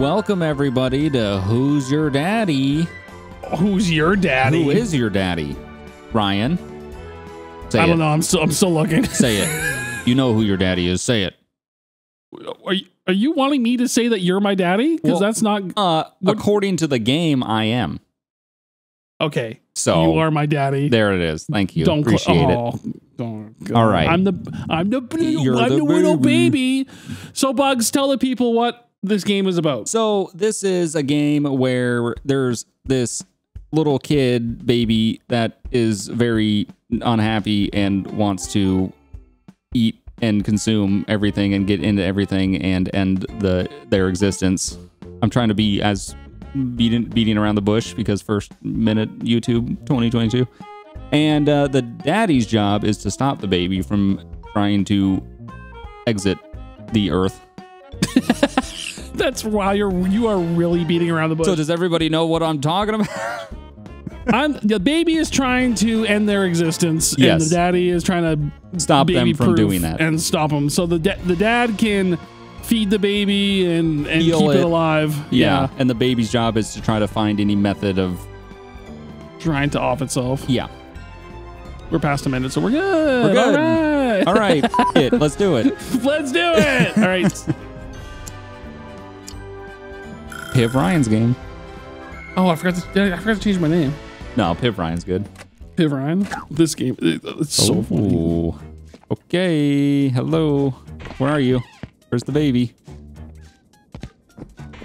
Welcome everybody to Who's Your Daddy? Who's your daddy? Who is your daddy? Ryan. Say I don't know. I'm still I'm still looking. Say it. You know who your daddy is. Say it. Are you, are you wanting me to say that you're my daddy? Because Well- that's not Uh, What- according to the game, I am. okay. So you are my daddy. there it is. Thank you. Don't cl- Appreciate it. oh, Don't, All right. I'm the I'm the I'm the the, little baby. baby. So Buggs, tell the people what this game is about. So this is a game where there's this little kid baby that is very unhappy and wants to eat and consume everything and get into everything and end the their existence. I'm trying to be as beating beating around the bush because first minute YouTube 2022. And uh, the daddy's job is to stop the baby from trying to exit the earth. That's why you're you are really beating around the bush. So does everybody know what I'm talking about? I'm, the baby is trying to end their existence, and the daddy is trying to Stop them from doing that. and stop them. So the da- the dad can feed the baby and and Heal keep it, it. alive. Yeah. And the baby's job is to try to find any method of trying to off itself. yeah. We're past a minute, so we're good. We're good. All right. All right, it, let's do it. Let's do it. All right. Civ Ryan's game. Oh, I forgot to I forgot to change my name. No, Civ Ryan's good. Piv Ryan. This game, it's so oh. funny. Okay. Hello. Where are you? Where's the baby?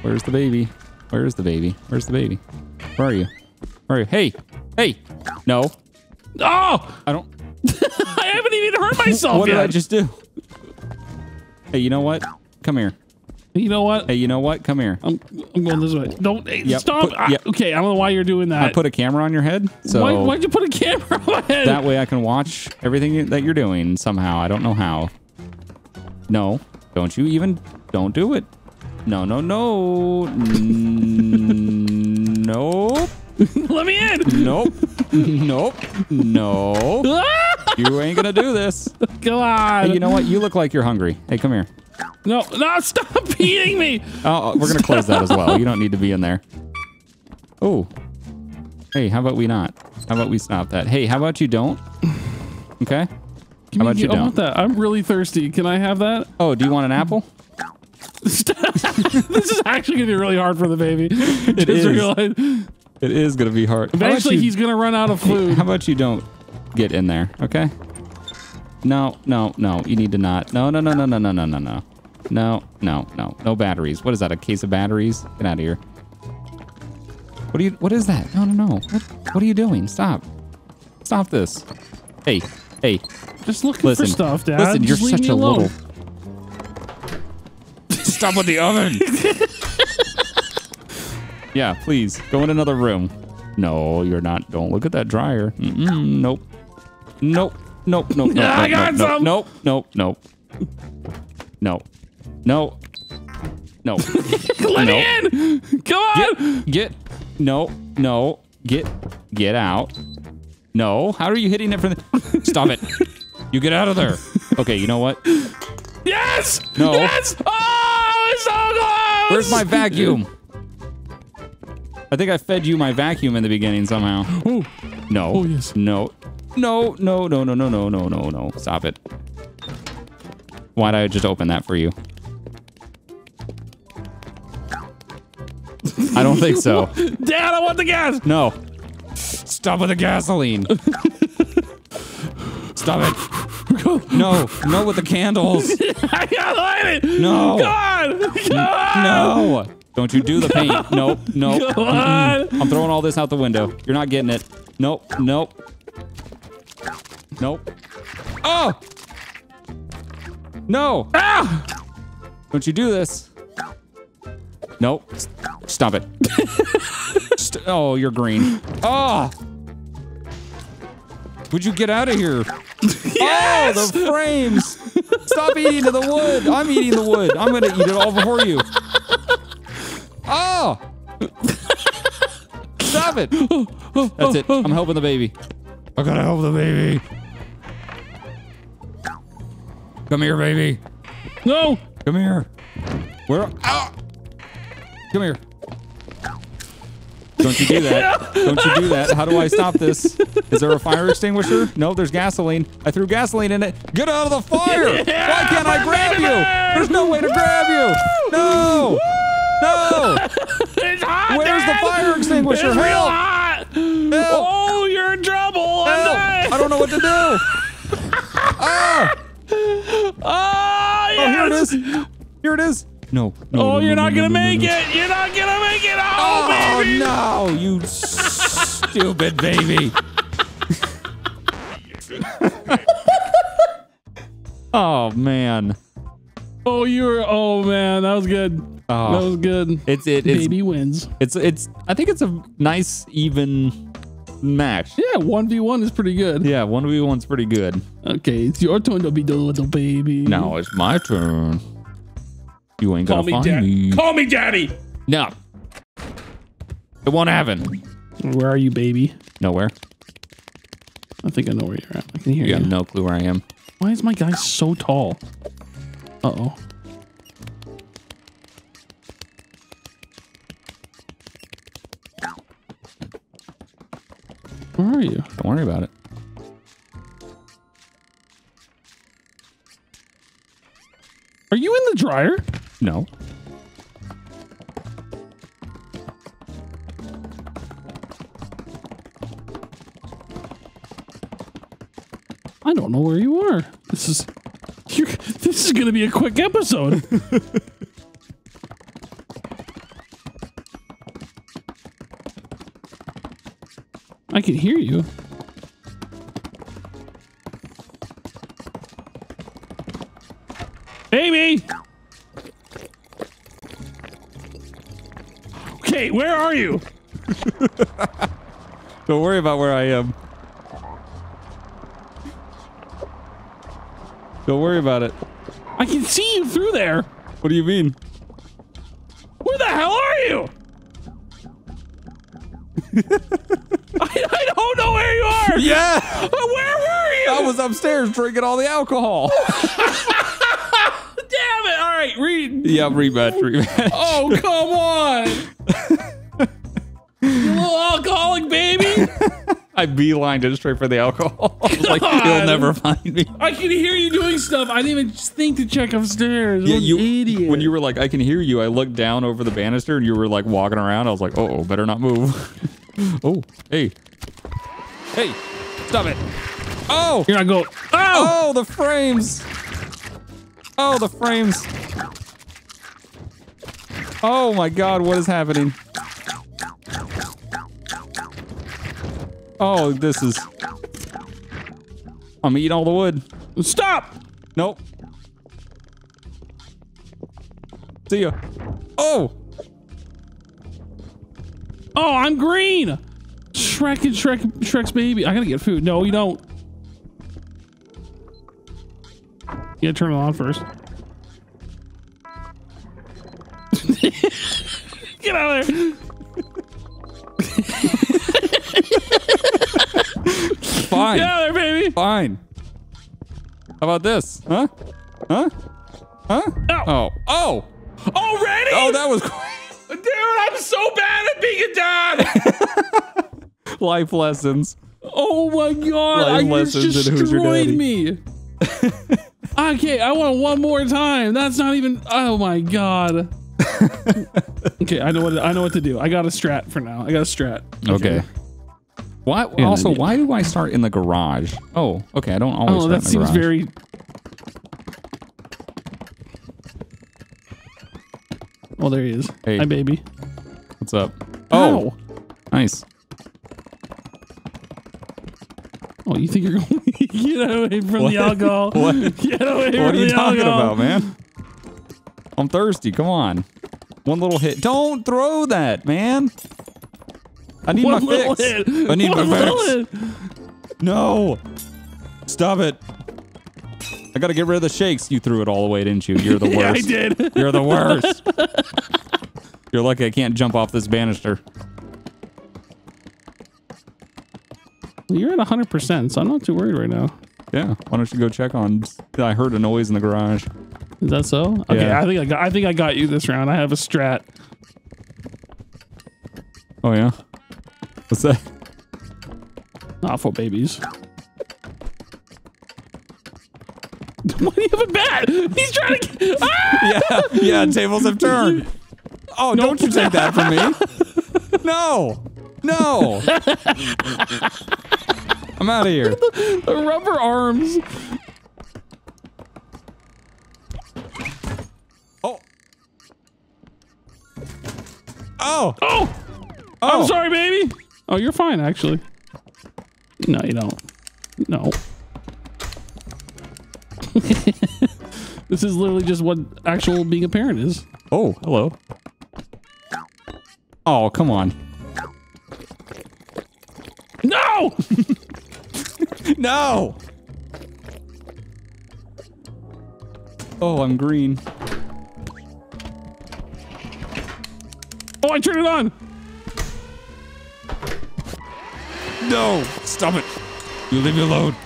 Where's the baby? Where's the baby? Where's the baby? Where are you? Where are you? Hey. Hey. No. Oh, I don't. I haven't even hurt myself What yet. did I just do? Hey, you know what? Come here. You know what? Hey, you know what? Come here. I'm, I'm going this way. Don't hey, Yep, stop. put- yep. okay, I don't know why you're doing that. I put a camera on your head, so why, why'd you put a camera on my head? that way I can watch everything that you're doing somehow. I don't know how. No, don't you even? Don't do it. No, no, no. Nope. Let me in. Nope. Nope. No. You ain't gonna do this. Come on. Hey, you know what? You look like you're hungry. Hey, come here. No, no, stop beating me. Oh, oh, we're gonna close that as well. You don't need to be in there. Oh. Hey, how about we not? How about we stop that? Hey, how about you don't? Okay. Give How about you I want don't? that. I'm really thirsty. Can I have that? Oh, do you want an apple? this is actually gonna be really hard for the baby. It is. Realize. It is gonna be hard. Eventually, you- he's gonna run out of food. How about you don't get in there, okay? No, no, no. You need to not. No, no, no, no, no, no, no, no, no. No, no, no. No batteries. What is that? A case of batteries? Get out of here. What are you what is that? No, no, no. What what are you doing? Stop. Stop this. Hey, hey, Just looking listen. for stuff, Dad. Listen, you're such a alone. little Stop with the oven. yeah, please. Go in another room. No, you're not. Don't look at that dryer. Mm-mm, nope. Nope. Nope. Nope. Nope. I got nope, some. Nope. Nope. Nope. No. No. No. Let No. me in. Come on. Get. Get. No. No. Get. Get out. No. How are you hitting it from the? Stop it. You get out of there. Okay. You know what? Yes. No. Yes. Oh, it's so close. Where's my vacuum? I think I fed you my vacuum in the beginning somehow. Oh, No. Oh, yes. No. No, no, no, no, no, no, no, no, no. Stop it. Why'd I just open that for you? I don't think so. Dad, I want the gas. No. Stop with the gasoline. Stop it. No. No with the candles. I gotta light it. No. Come on. Come on. No. Don't you do the paint. Nope. Nope. Come on. I'm throwing all this out the window. You're not getting it. Nope. Nope. Nope. Oh! No! Ah. Don't you do this. Nope. Stop it. St- oh, you're green. Oh! Would you get out of here? Yes! Oh, the frames! Stop eating the wood. I'm eating the wood. I'm gonna eat it all before you. Oh! Stop it! That's it. I'm helping the baby. I gotta help the baby. Come here, baby. No. Come here. Where? Ah! Come here. Don't you do that. Don't you do that. How do I stop this? Is there a fire extinguisher? No, there's gasoline. I threw gasoline in it. Get out of the fire! Why can't I grab you? There's no way to grab you! No! No! It's hot. Where's the fire extinguisher? It's real Help! hot. Oh, you're in trouble. I'm Help! I don't know what to do. Ah! Oh, Oh, here it is. Here it is. No. no Oh, no, you're no, not no, gonna make it. You're not gonna make it. Oh, Oh baby. no, you stupid baby. oh man. Oh, you were. Oh man, that was good. Oh. That was good. It's it, it's Baby wins. it's it's I think it's a nice even match. Yeah, one v one is pretty good. Yeah, 1v1's pretty good. Okay, it's your turn to be the little baby. Now it's my turn. You ain't call gonna me find dad. me. Call me daddy. No. It won't happen. Where are you, baby? Nowhere. I think I know where you're at. I can hear You you. have no clue where I am. Why is my guy so tall? Uh are you? Don't worry about it. Are you in the dryer? No. I don't know where you are. This is you're, this is gonna be a quick episode. I can hear you. Amy! Okay, where are you? Don't worry about where I am. Don't worry about it. I can see you through there. What do you mean? Where the hell are you? I, I don't know where you are. Yeah! Uh, Where were you? I was upstairs drinking all the alcohol. Damn it! All right, read. yeah, rematch, rematch. Oh come on! you little alcoholic baby. I beelined it straight for the alcohol. I was like, God. you'll never find me. I can hear you doing stuff. I didn't even think to check upstairs. Yeah, you. idiot. When you were like, I can hear you. I looked down over the banister and you were like walking around. I was like, oh, better not move. oh, hey, hey, stop it. Oh, You're not going. Oh! oh, the frames. Oh, the frames. Oh my God, what is happening? Oh, this is. I'm eating all the wood. Stop! Nope. See ya. Oh! Oh, I'm green. Shrek and Shrek, Shrek's baby. I gotta get food. No, you don't. You gotta turn it on first. Get out of there. Fine. Get out of there, baby. Fine. How about this? Huh? Huh? Huh? Ow. Oh. Oh! Already? Oh, that was Dude, I'm so bad at being a dad. Life lessons. oh my god. Life I lessons just in Who's Your destroyed Daddy. me. okay, I want one more time. That's not even. Oh my god. okay, I know what I know what to do. I got a strat for now. I got a strat. Okay. Why? Yeah, also, why do I start in the garage? Oh, okay. I don't always Oh, start that in the seems garage. very. Oh, there he is. Hey. Hi, baby. What's up? Oh, Ow. nice. Oh, you think you're going to get away from What? the alcohol? What? Get away from What are you the talking alcohol. about, man? I'm thirsty. Come on. One little hit. Don't throw that, man. I need One my little fix. hit. I need One my little fix. hit. No. Stop it. I gotta get rid of the shakes. You threw it all away, didn't you? You're the worst. Yeah, I did. You're the worst. You're lucky I can't jump off this banister. You're at 100%, so I'm not too worried right now. Yeah. Why don't you go check on? I heard a noise in the garage. Is that so? Okay, Yeah. I think I got I think I got you this round. I have a strat. Oh yeah. What's that? Awful babies. Why do you have a bat? He's trying to. Ah! Yeah, yeah. Tables have turned. Oh, don't you take that from me? No, no. I'm out of here. The rubber arms. Oh. Oh. Oh! Oh. I'm sorry, baby. Oh, you're fine, actually. No, you don't. No. this is literally just what actual being a parent is. Oh, hello. Oh, come on. No! No. Oh, I'm green. Oh, I turned it on. No, stop it. You leave me alone.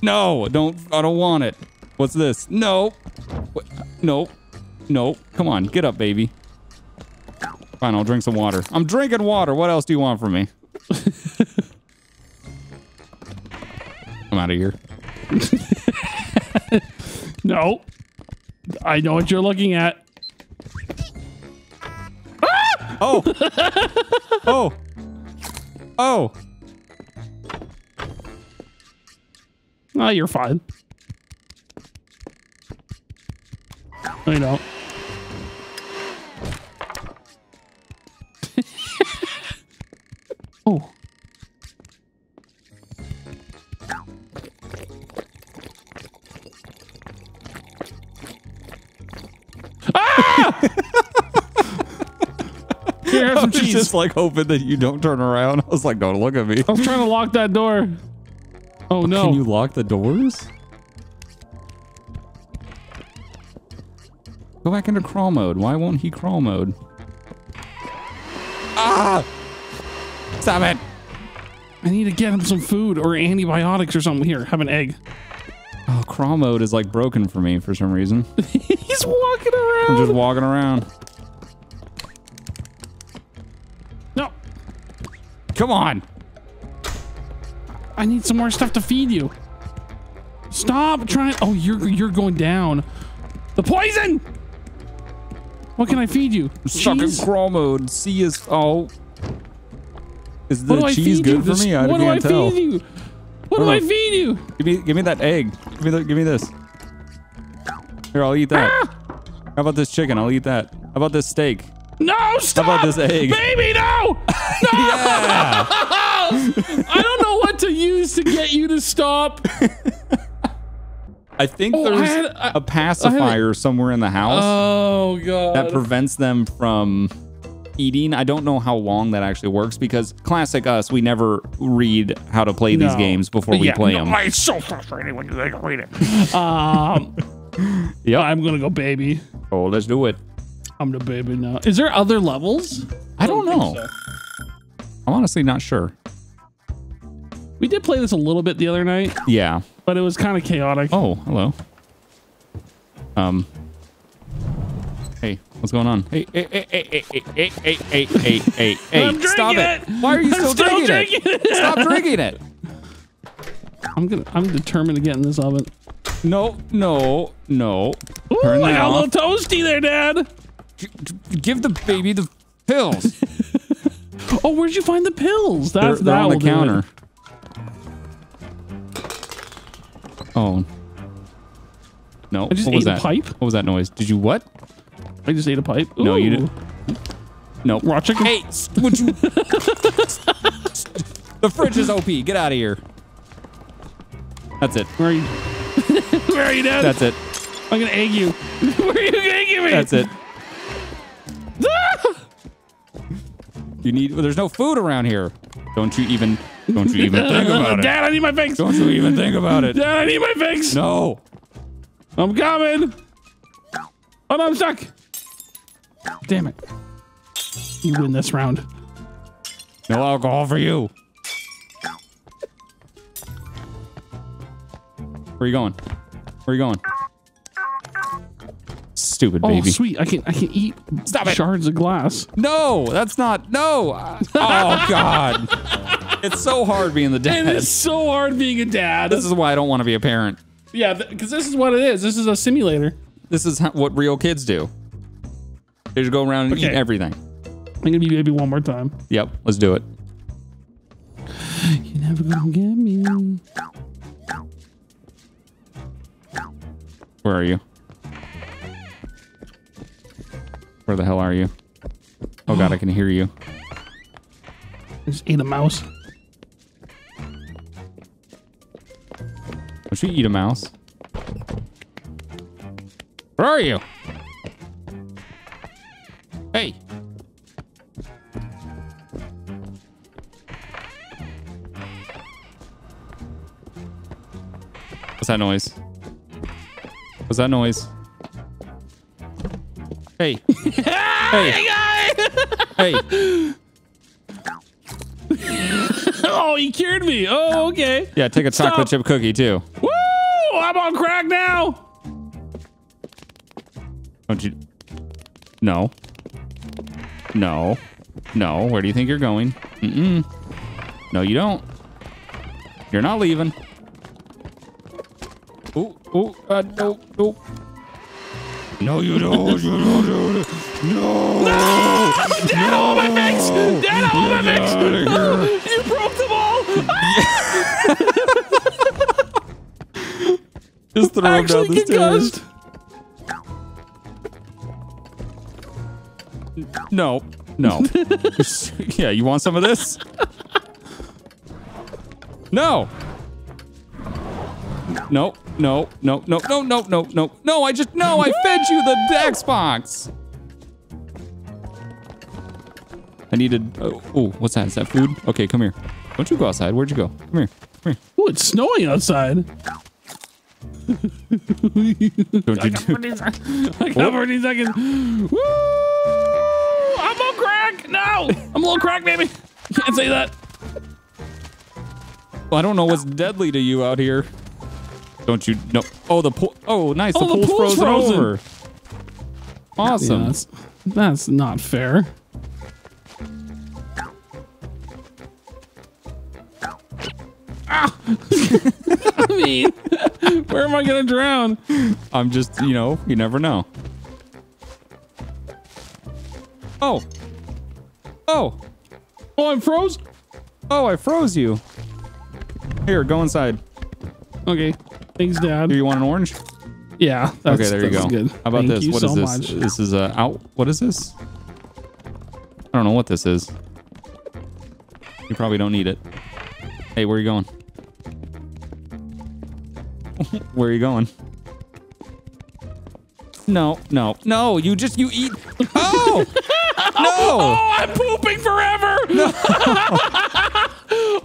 No, I don't. I don't want it. What's this? No. What? No. No. Come on, get up, baby. Fine, I'll drink some water. I'm drinking water. What else do you want from me? Out of here. No. I know what you're looking at. Ah! Oh. oh. oh. Oh. Oh, you're fine. No, you don't. Have some cheese. just like hoping that you don't turn around. I was like, don't look at me. I was trying to lock that door. Oh no. Can you lock the doors? Go back into crawl mode. Why won't he crawl mode? Ah! Stop it! I need to get him some food or antibiotics or something. Here, have an egg. Oh, crawl mode is like broken for me for some reason. He's walking around. I'm just walking around. Come on! I need some more stuff to feed you. Stop trying. Oh, you're you're going down. The poison. What can I feed you? Stuck in crawl mode. C is oh. Is the I cheese good for me? I what do I can't tell. feed you? What I do I don't feed you? Give me, give me that egg. Give me, the, give me this. Here, I'll eat that. Ah! How about this chicken? I'll eat that. How about this steak? No, stop! about this egg? baby? No! Yeah. I don't know what to use to get you to stop. I think Oh, I there's had- I- a pacifier somewhere in the house Oh god. that prevents them from eating. I don't know how long that actually works because classic us, we never read how to play these games before we Yeah, play no, them. It's so frustrating when you I read it. um, Yep. I'm gonna go baby. Oh, let's do it. I'm the baby now. Is there other levels? I don't think know. so. I'm honestly not sure. We did play this a little bit the other night, Yeah. but it was kind of chaotic. Oh, hello. Um. Hey, what's going on? Hey, hey, hey, hey, hey, hey, hey, hey, hey, hey, hey, stop it. it. Why are you still, still drinking, drinking it? it. Stop drinking it. I'm gonna. I'm determined to get in this oven. No, no, no. Ooh, Turn I that got a little toasty there, Dad. Give the baby the pills. Oh, where'd you find the pills? They're, That's they're that on the will do it. counter. Oh. No. I just what was ate a pipe. What was that noise? Did you what? I just ate a pipe. No, you didn't. No. Raw chicken. Hey, would you? the fridge is OP. Get out of here. That's it. Where are you? Where are you, Dad? That's it. I'm gonna egg you. Where are you egging me? That's it. You need. Well, there's no food around here. Don't you even? Don't you even think about it? Dad, I need my fix. Don't you even think about it? Dad, I need my fix. No. I'm coming. Oh no, I'm stuck. Damn it. You win this round. No alcohol for you. Where are you going? Where are you going? Stupid Oh, baby. sweet. I can I can eat Stop it. shards of glass. No, that's not. No. Oh God. it's so hard being the And dad. it's so hard being a dad. This is why I don't want to be a parent. yeah, because this is what it is. This is a simulator. This is how, what real kids do. They just go around and eat everything. I'm gonna be baby one more time. Yep, let's do it. You're never gonna get me. Where are you? Where the hell are you? Oh God, I can hear you. I just ate a mouse. Don't you eat a mouse? Where are you? Hey. What's that noise? What's that noise? Hey. Hey. hey. Oh, he cured me. Oh, okay. Yeah, take a chocolate chip cookie too. Woo! I'm on crack now. Don't you? No. No. No. Where do you think you're going? Mm-mm. No, you don't. You're not leaving. Ooh, ooh, uh, no, no. No, you don't. You don't it. No. Dad, hold my fix! Dad, my fix! you broke the ball! Just throw him down the stairs. No. No. yeah, you want some of this? No. No, no, no, no, no, no, no, no, no, I just, no, I fed you the Xbox. I needed, oh, oh, what's that? Is that food? Okay, come here. Don't you go outside. Where'd you go? Come here. Come here. Ooh, it's snowing outside. Don't you do, Like, how many seconds? Woo! I'm on crack! No! I'm a little crack, baby. Can't say that. I don't know what's deadly to you out here. Don't you, no. Oh, the pool, oh, nice. Oh, the the pool's, pool's frozen, frozen. over. Awesome. Yeah, that's, that's not fair. I where am I gonna drown? I'm just, you know, you never know. Oh. Oh. Oh, I'm froze. Oh, I froze you. Here, go inside. Okay, thanks, Dad. Do you want an orange? Yeah, that's, okay, there you go. good. How about Thank this? You What so is this? Much. This is a out. What is this? I don't know what this is. You probably don't need it. Hey, where are you going? where are you going? No, no, no. You just you eat. Oh no! Oh, I'm pooping forever. No.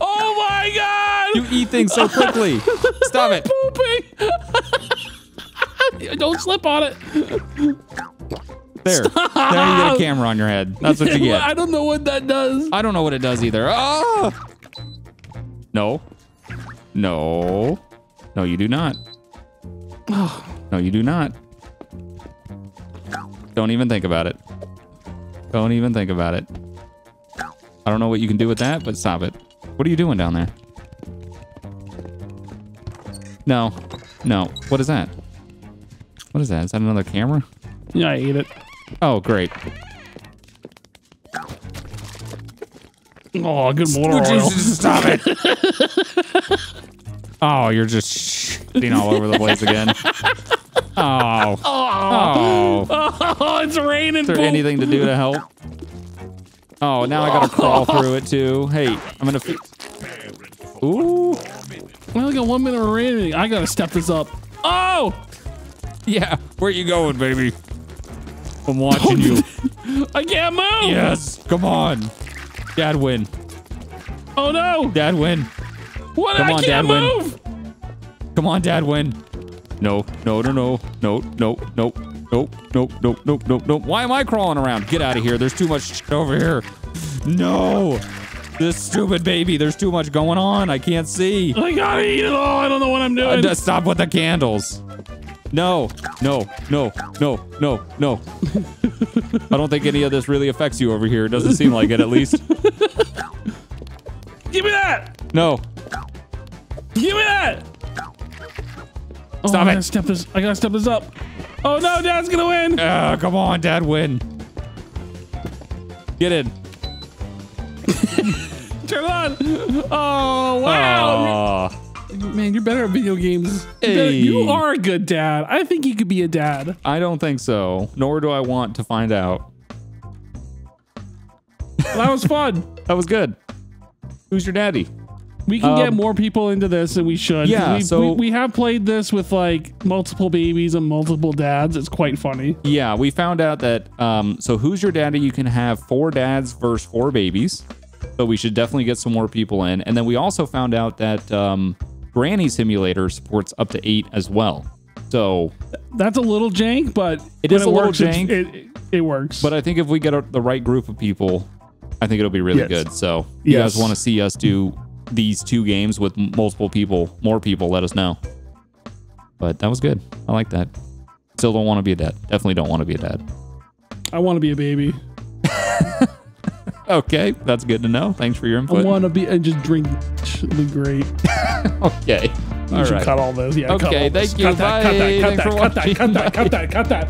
oh my god! You eat things so quickly. Stop it. pooping. Don't slip on it. There. There you get a camera on your head. That's what you get. I don't know what that does. I don't know what it does either. Oh! No. No. No, you do not. No, you do not. Don't even think about it. Don't even think about it. I don't know what you can do with that, but stop it. What are you doing down there? No. No. What is that? What is that? Is that another camera? Yeah, I ate it. Oh, great. Oh, good motor Would you oil. stop it? oh, you're just shitting all over the place again. Oh. oh. Oh. Oh, it's raining. Is there anything to do to help? Oh, now I gotta crawl through it too. Hey, I'm gonna. Ooh. We only got one minute remaining. I gotta step this up. Oh! Yeah. Where you going, baby? I'm watching you. I can't move. Yes. Come on. Dad win. Oh no! Dad win. What? Come I on, can't Dad, win. Come on, Dad win. No, no, no, no, no, no, no, nope, nope, nope, nope, nope, nope. Why am I crawling around? Get out of here. There's too much shit over here. No. This stupid baby. There's too much going on. I can't see. I gotta eat it all. I don't know what I'm Uh, doing. just stop with the candles. No, no, no, no, no, no. I don't think any of this really affects you over here. It doesn't seem like it, at least. Give me that! No. Give me that! Oh, Stop I it. gotta step this. I gotta step this up. Oh no, Dad's gonna win. Ah, come on, Dad, win. Get in. Turn on. Oh wow, man, you're better at video games. Better- Hey. You are a good dad. I think you could be a dad. I don't think so. Nor do I want to find out. That was fun. That was good. Who's your daddy? We can get Um, more people into this than we should. Yeah, we, so- we, we have played this with like multiple babies and multiple dads. It's quite funny. Yeah, we found out that um, so who's your daddy? You can have four dads versus four babies. So we should definitely get some more people in. And then we also found out that um, Granny Simulator supports up to eight as well. So, That's a little jank, but It is a little works, jank. It, it, it works. but I think if we get a, the right group of people, I think it'll be really Yes. good. So, you guys want to see us do these two games with multiple people, more people, let us know. But that was good. I like that. Still don't want to be a dad. Definitely don't want to be a dad. I want to be a baby. Okay, that's good to know. Thanks for your input. I want to be and just drink. Be great. Okay. You All should right. cut all those. Yeah. cut Okay, thank you. Cut that, cut Bye. that, cut that, cut that, cut that, cut that, cut that.